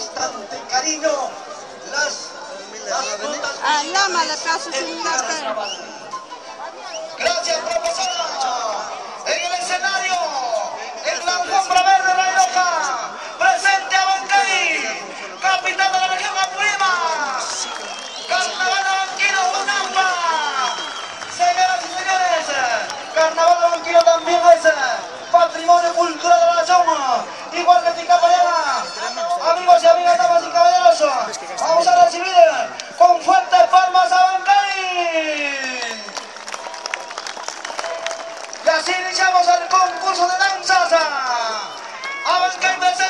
bastante cariño las, las frutas Ah, la Gracias, profesora. En el escenario, en la alfombra verde Rairoja, presente a Bancay, capitán de la región Apurima. Carnaval de Banquino, Unampa. Señoras y señores, Carnaval de Banquino también es patrimonio cultural de la nación. Igual que Ticapayana. Amigos y amigas, damas y caballeros, vamos a recibir con fuertes palmas a Bancay. Y así iniciamos el concurso de danzas. Abancay presente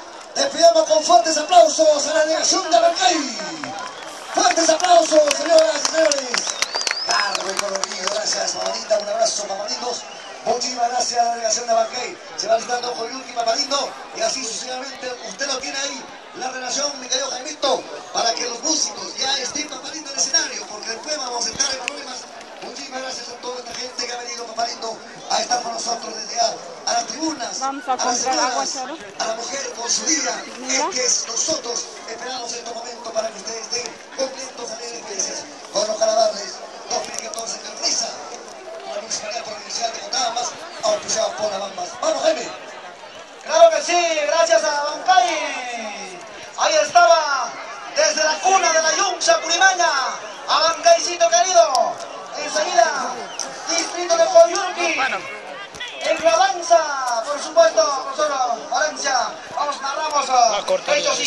aplausos a la delegación de Abancay. Fuertes aplausos, señoras y señores. Largo y colorido, gracias, mamadita. Un abrazo, mamaditos. Muchísimas gracias a la delegación de Abancay. Se va listando con Yulki Mamadindo y así sucesivamente. Usted lo tiene ahí, la relación, mi querido Jaimito, para que los músicos ya estén Mamadindo en escenario, porque después vamos a entrar en problemas. Muchísimas gracias a toda a estar con nosotros desde ya, a las tribunas, Vamos a las señoras, Charo. a la mujer con su vida. Mira. Es que es nosotros esperamos este momento para que ustedes estén contentos, alegres, felices. Con los calabares 2014 que organiza la Municipalidad Provincial de Cotabambas, auspiciados por la Bambas. ¡Vamos, Jaime! Claro que sí, gracias a Bancay. Ahí estaba, desde la cuna de la Yuncha Curimaña, a Bancaycito querido. Enseguida, distrito de Coyurqui. En la danza, por supuesto, nosotros, Valencia, vamos, narramos hechos